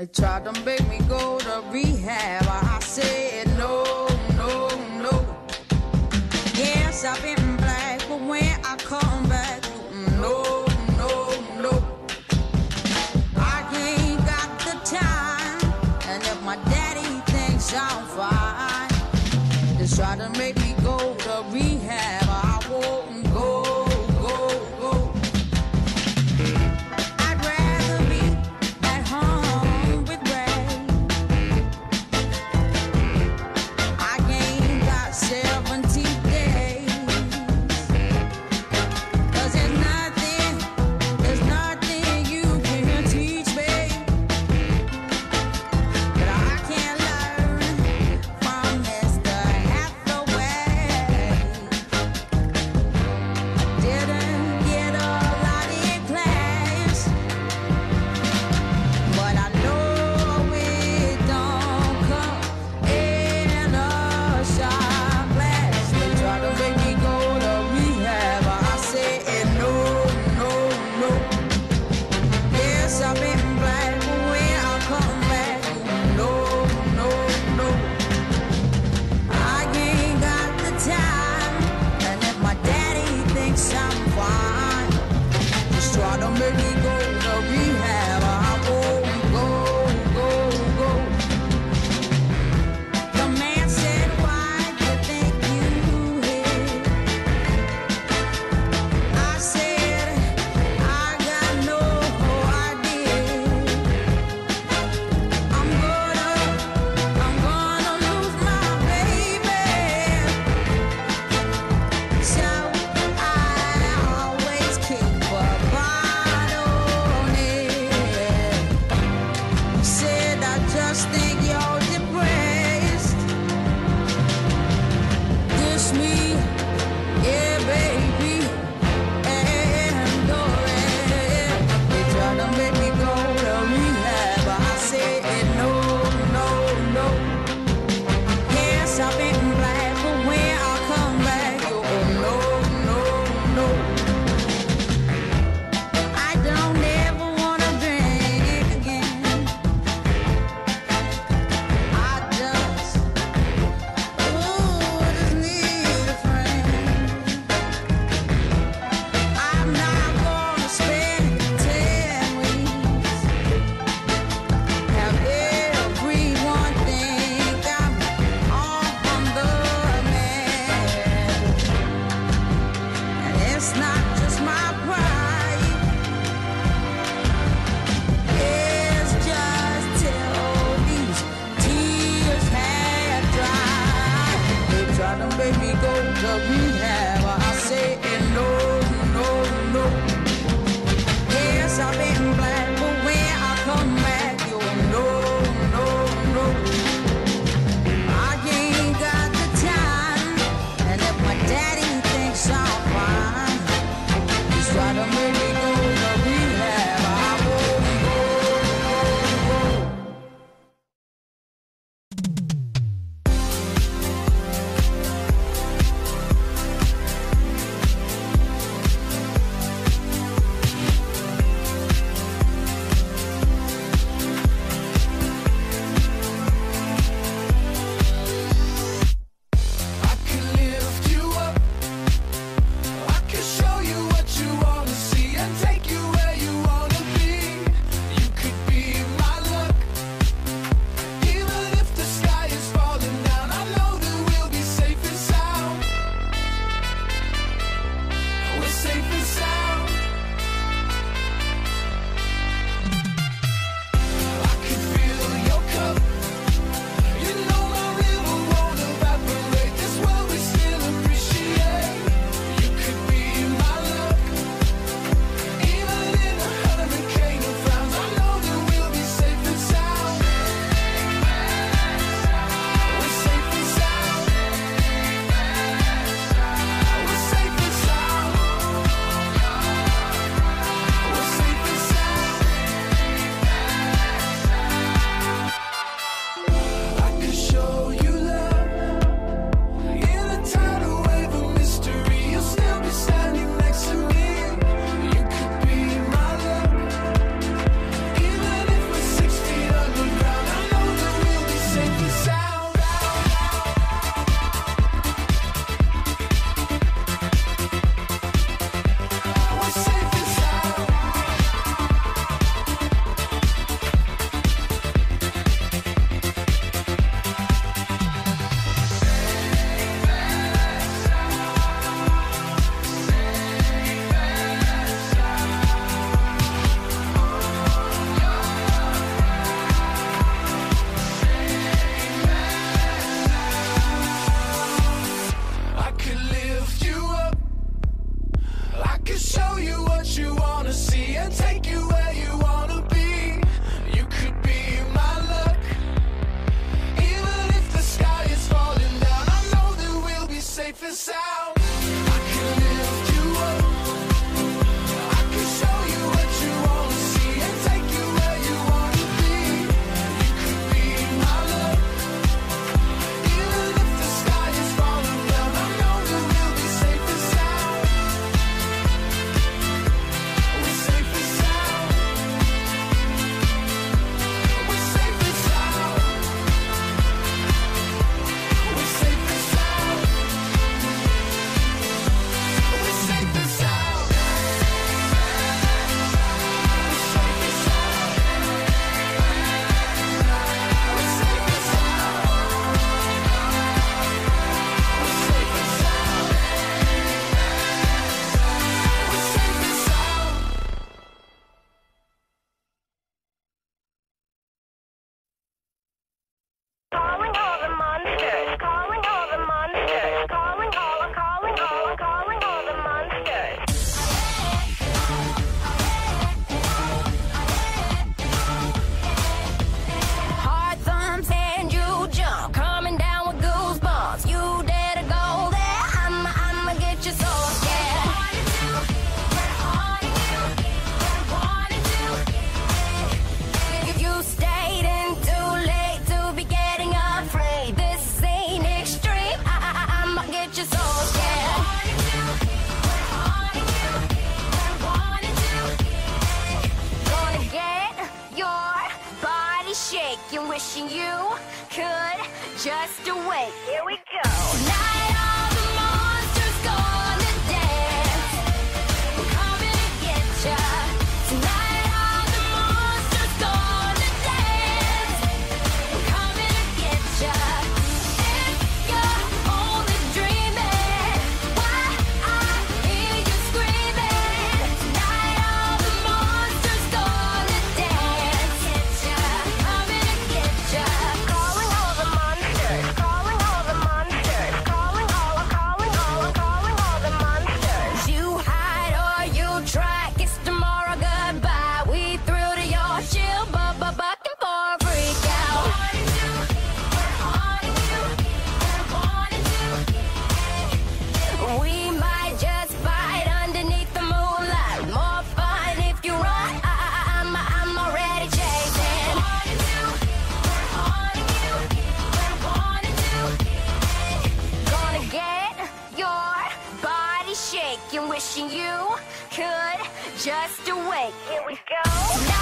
They tried to make me go to rehab. I said no, no, no. Yes, I've been wishing you could just wait. Here we wishing you could just wait. Here we go.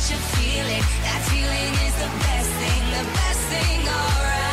should feel it. That feeling is the best thing, the best thing, alright.